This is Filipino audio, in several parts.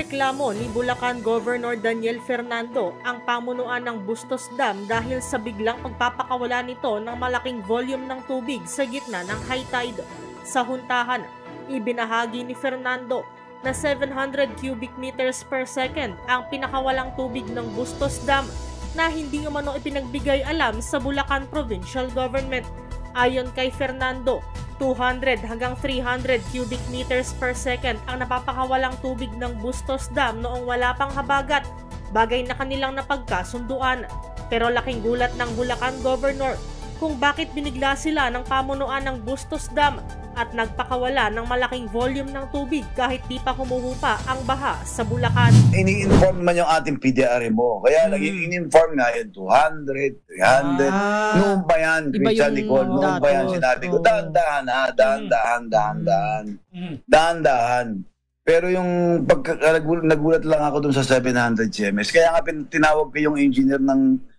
Inireklamo ni Bulacan Governor Daniel Fernando ang pamunuan ng Bustos Dam dahil sa biglang pagpapakawala nito ng malaking volume ng tubig sa gitna ng high tide. Sa huntahan, ibinahagi ni Fernando na 700 cubic meters per second ang pinakawalang tubig ng Bustos Dam na hindi umano ipinagbigay alam sa Bulacan Provincial Government. Ayon kay Fernando, 200 hanggang 300 cubic meters per second ang napapakawalang tubig ng Bustos Dam noong wala pang habagat, bagay na kanilang napagkasunduan. Pero laking gulat ng Bulacan Governor kung bakit binigla sila ng pamunuan ng Bustos Dam at nagpakawala ng malaking volume ng tubig kahit di pa humuhupa ang baha sa Bulacan. ini-inform man yung ating PDRM mo. Kaya Hmm. naging in-inform nga yun, 200, 300. Ah. noon pa yan, Christian Nicole, noon pa yan sinabi ko, dahan-dahan ha, dahan-dahan, dahan-dahan, Mm. dahan-dahan. Pero yung pagka, nagulat, nagulat lang ako dun sa 700 CMS. Kaya nga tinawag ko yung engineer ng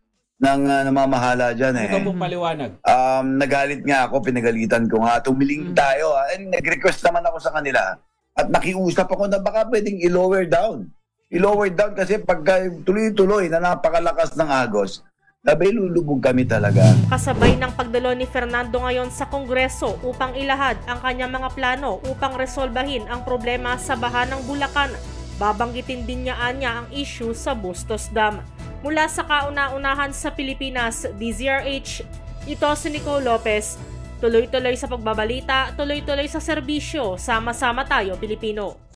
ng ah, namamahala dyan eh. Ito pong paliwanag. Um, nagalit nga ako, pinagalitan ko nga, tumiling Mm. tayo. Ha? And nag-request naman ako sa kanila. At nakiusap ako na baka pwedeng i-lower down. I-lower down kasi pagka tuloy-tuloy na napakalakas ng agos, sabi lulubog kami talaga. Kasabay ng pagdalo ni Fernando ngayon sa Kongreso upang ilahad ang kanyang mga plano upang resolbahin ang problema sa baha ng Bulacan. Babanggitin din niya anya ang issue sa Bustos Dam. Mula sa kauna-unahan sa Pilipinas, DZRH, ito si Nicole Lopez. Tuloy-tuloy sa pagbabalita, tuloy-tuloy sa serbisyo, sama-sama tayo Pilipino.